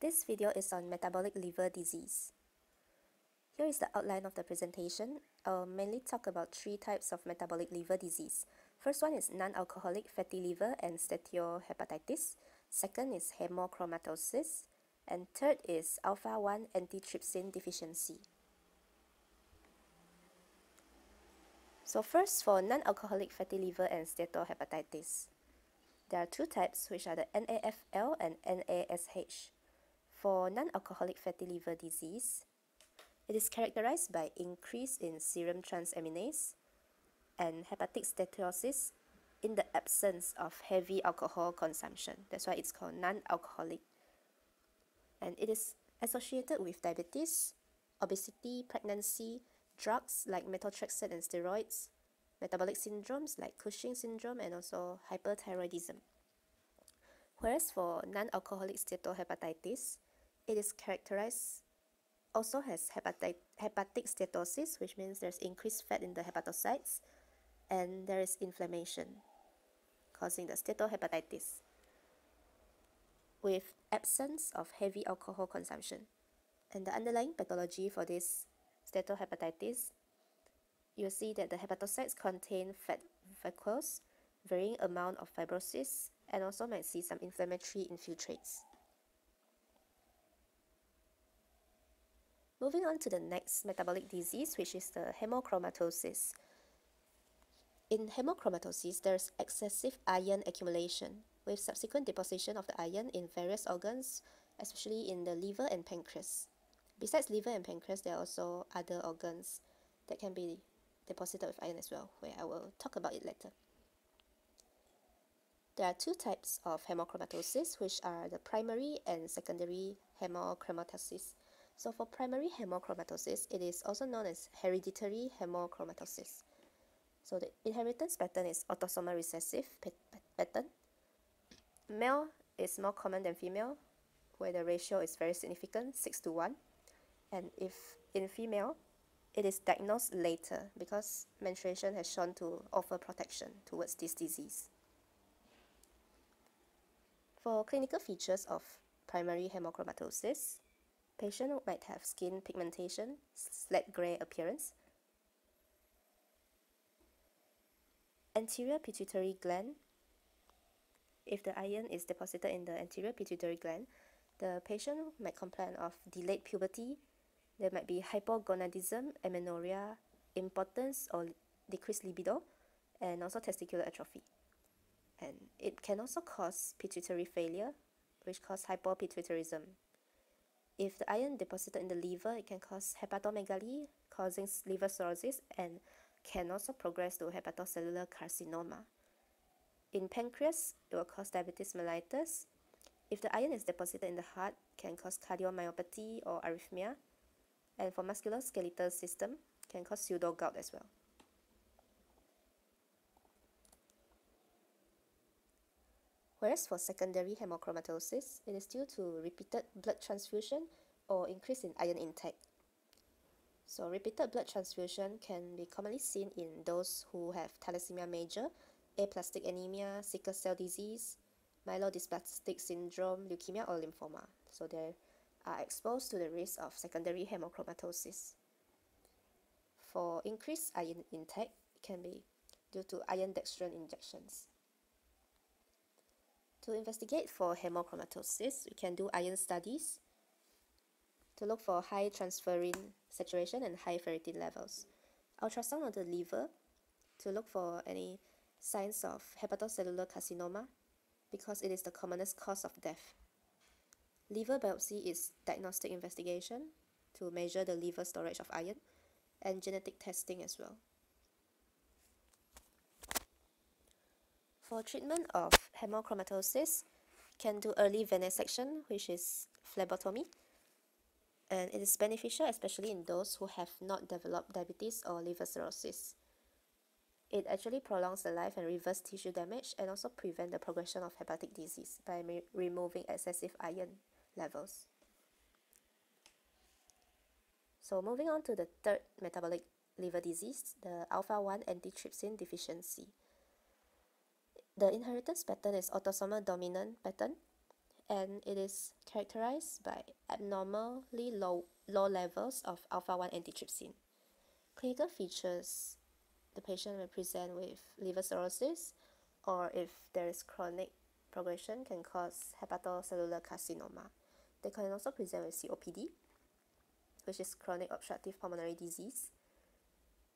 This video is on metabolic liver disease. Here is the outline of the presentation. I'll mainly talk about three types of metabolic liver disease. First one is non-alcoholic fatty liver and steatohepatitis. Second is hemochromatosis. And third is alpha-1 antitrypsin deficiency. So first for non-alcoholic fatty liver and steatohepatitis. There are two types which are the NAFL and NASH. For non-alcoholic fatty liver disease, it is characterized by increase in serum transaminase and hepatic steatosis in the absence of heavy alcohol consumption. That's why it's called non-alcoholic. And it is associated with diabetes, obesity, pregnancy, drugs like methotrexate and steroids, metabolic syndromes like Cushing syndrome and also hyperthyroidism. Whereas for non-alcoholic steatohepatitis, it is characterized also has hepatic, hepatic steatosis, which means there's increased fat in the hepatocytes, and there is inflammation causing the steatohepatitis with absence of heavy alcohol consumption. And the underlying pathology for this steatohepatitis, you'll see that the hepatocytes contain fat vacuoles, varying amount of fibrosis, and also might see some inflammatory infiltrates. Moving on to the next metabolic disease, which is the hemochromatosis. In hemochromatosis, there's excessive iron accumulation with subsequent deposition of the iron in various organs, especially in the liver and pancreas. Besides liver and pancreas, there are also other organs that can be deposited with iron as well, where I will talk about it later. There are two types of hemochromatosis, which are the primary and secondary hemochromatosis. So for primary hemochromatosis, it is also known as hereditary hemochromatosis. So the inheritance pattern is autosomal recessive pattern. Male is more common than female, where the ratio is very significant, 6 to 1. And if in female, it is diagnosed later because menstruation has shown to offer protection towards this disease. For clinical features of primary hemochromatosis, patient might have skin pigmentation, slate gray appearance, anterior pituitary gland. If the iron is deposited in the anterior pituitary gland, the patient might complain of delayed puberty, there might be hypogonadism, amenorrhea, impotence or decreased libido, and also testicular atrophy. And it can also cause pituitary failure, which causes hypopituitarism. If the iron deposited in the liver, it can cause hepatomegaly, causing liver cirrhosis, and can also progress to hepatocellular carcinoma. In pancreas, it will cause diabetes mellitus. If the iron is deposited in the heart, can cause cardiomyopathy or arrhythmia. And for musculoskeletal system, can cause pseudo gout as well. Whereas for secondary hemochromatosis, it is due to repeated blood transfusion or increase in iron intake. So repeated blood transfusion can be commonly seen in those who have thalassemia major, aplastic anemia, sickle cell disease, myelodysplastic syndrome, leukemia, or lymphoma. So they are exposed to the risk of secondary hemochromatosis. For increased iron intake, it can be due to iron dextran injections. To investigate for hemochromatosis, we can do iron studies to look for high transferrin saturation and high ferritin levels. Ultrasound of the liver to look for any signs of hepatocellular carcinoma because it is the commonest cause of death. Liver biopsy is diagnostic investigation to measure the liver storage of iron and genetic testing as well. For treatment of hemochromatosis, can do early venesection, which is phlebotomy, and it is beneficial especially in those who have not developed diabetes or liver cirrhosis. It actually prolongs the life and reverse tissue damage and also prevent the progression of hepatic disease by removing excessive iron levels. So moving on to the third metabolic liver disease, the alpha-1 antitrypsin deficiency. The inheritance pattern is autosomal dominant pattern and it is characterized by abnormally low, low levels of alpha-1 antitrypsin. Clinical features, the patient may present with liver cirrhosis, or if there is chronic progression can cause hepatocellular carcinoma. They can also present with COPD, which is chronic obstructive pulmonary disease.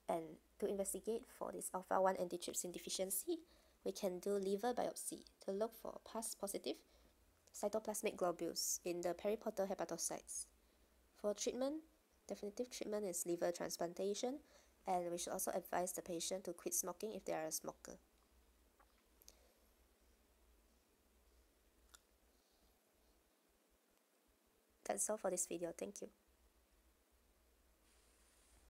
And to investigate for this alpha-1 antitrypsin deficiency, we can do liver biopsy to look for PAS positive cytoplasmic globules in the periportal hepatocytes. For treatment, definitive treatment is liver transplantation, and we should also advise the patient to quit smoking if they are a smoker. That's all for this video. Thank you.